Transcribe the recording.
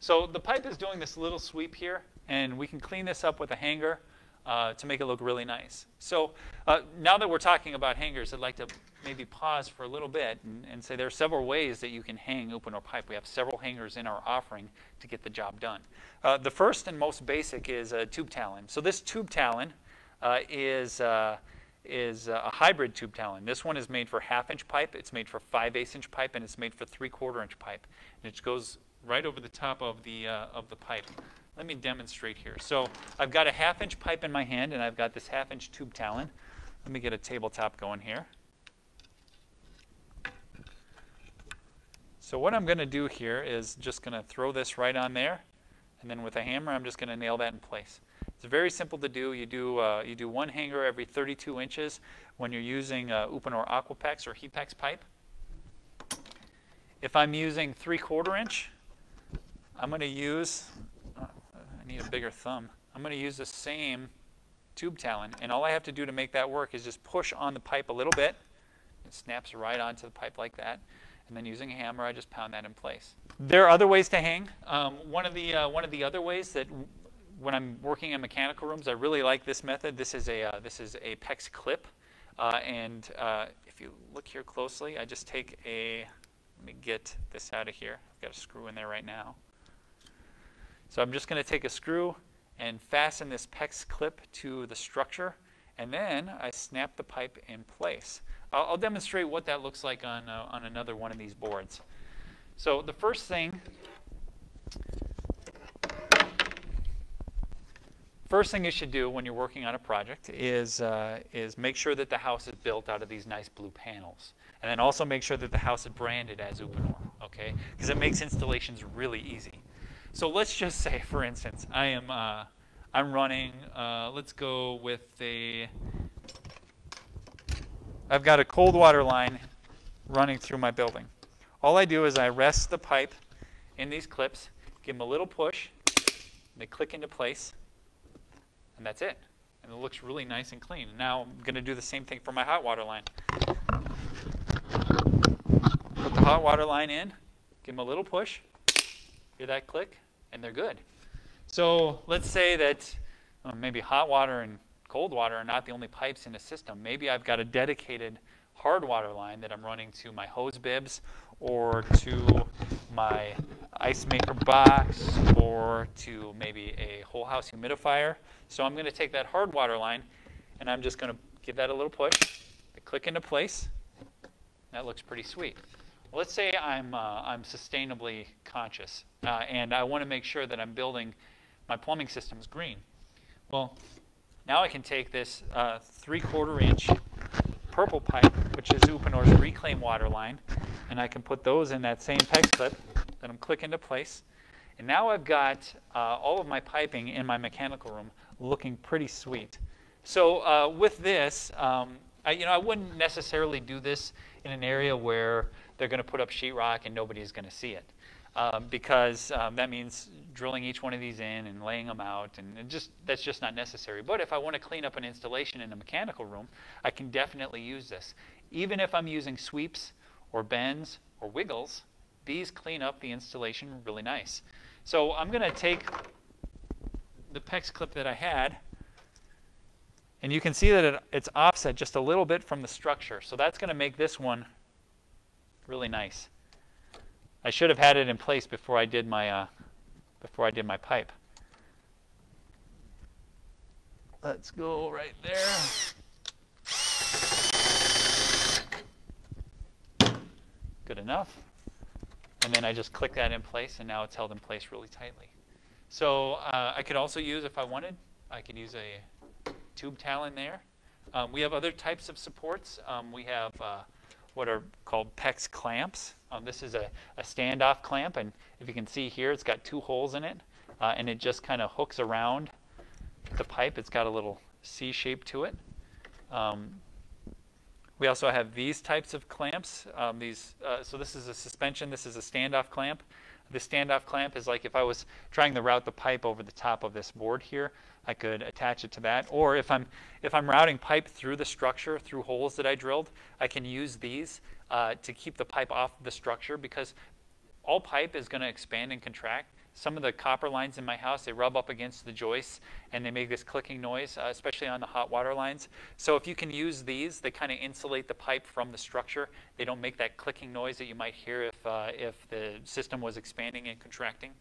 So the pipe is doing this little sweep here, and we can clean this up with a hanger uh, to make it look really nice. So uh, now that we're talking about hangers, I'd like to maybe pause for a little bit and, and, say there are several ways that you can hang Uponor pipe. We have several hangers in our offering to get the job done. Uh, the first and most basic is a tube talon. So this tube talon uh, is uh, is a hybrid tube talon. This one is made for half inch pipe, it's made for 5 eighths inch pipe, and it's made for 3 quarter inch pipe. And it goes right over the top of the, uh, of the pipe. Let me demonstrate here. So I've got a half inch pipe in my hand and I've got this half inch tube talon. Let me get a tabletop going here. So what I'm going to do here is just going to throw this right on there and then with a hammer I'm just going to nail that in place. It's very simple to do. You do, uh, you do one hanger every 32 inches when you're using uh, Uponor Aquapex or Heatpex pipe. If I'm using 3 quarter inch, I'm going to use, uh, I need a bigger thumb. I'm going to use the same tube talon. And all I have to do to make that work is just push on the pipe a little bit. It snaps right onto the pipe like that. And then using a hammer, I just pound that in place. There are other ways to hang. Um, one, of the, uh, one of the other ways that when I'm working in mechanical rooms, I really like this method. This is a, uh, this is a PEX clip. Uh, and uh, if you look here closely, I just take a, let me get this out of here. I've got a screw in there right now. So I'm just going to take a screw and fasten this PEX clip to the structure. And then I snap the pipe in place. I'll, I'll demonstrate what that looks like on, uh, on another one of these boards. So the first thing First thing you should do when you're working on a project is, uh, is make sure that the house is built out of these nice blue panels. And then also make sure that the house is branded as Uponor, okay? Because it makes installations really easy. So let's just say, for instance, I am uh, I'm running, uh, let's go with a, I've got a cold water line running through my building. All I do is I rest the pipe in these clips, give them a little push, they click into place, and that's it. And it looks really nice and clean. Now I'm going to do the same thing for my hot water line. Put the hot water line in, give them a little push, hear that click, and they're good. So let's say that uh, maybe hot water and cold water are not the only pipes in a system. Maybe I've got a dedicated hard water line that I'm running to my hose bibs or to my ice maker box or to maybe a whole house humidifier. So I'm going to take that hard water line and I'm just going to give that a little push. click into place. That looks pretty sweet. Let's say I'm, uh, I'm sustainably conscious uh, and I want to make sure that I'm building my plumbing systems green. Well, now I can take this uh, three quarter inch purple pipe, which is Uponor's reclaim water line, and I can put those in that same PEX clip that I'm clicking into place. And now I've got uh, all of my piping in my mechanical room looking pretty sweet. So uh, with this, um, I, you know, I wouldn't necessarily do this in an area where they're going to put up sheetrock and nobody's going to see it. Um, because um, that means drilling each one of these in and laying them out, and just that's just not necessary. But if I want to clean up an installation in a mechanical room, I can definitely use this. Even if I'm using sweeps or bends or wiggles, these clean up the installation really nice. So I'm going to take the PEX clip that I had, and you can see that it, it's offset just a little bit from the structure. So that's going to make this one really nice. I should have had it in place before I did my uh, before I did my pipe. Let's go right there. Good enough. And then I just click that in place, and now it's held in place really tightly. So uh, I could also use, if I wanted, I could use a tube talon there. Um, we have other types of supports. Um, we have uh, what are called PEX clamps. Um, this is a, a standoff clamp, and if you can see here, it's got two holes in it, uh, and it just kind of hooks around the pipe. It's got a little C shape to it. Um, we also have these types of clamps. Um, these, uh, so this is a suspension. This is a standoff clamp. This standoff clamp is like if I was trying to route the pipe over the top of this board here, I could attach it to that. Or if I'm, if I'm routing pipe through the structure, through holes that I drilled, I can use these uh, to keep the pipe off the structure because all pipe is going to expand and contract. Some of the copper lines in my house, they rub up against the joists and they make this clicking noise, uh, especially on the hot water lines. So if you can use these, they kind of insulate the pipe from the structure. They don't make that clicking noise that you might hear if, uh, if the system was expanding and contracting.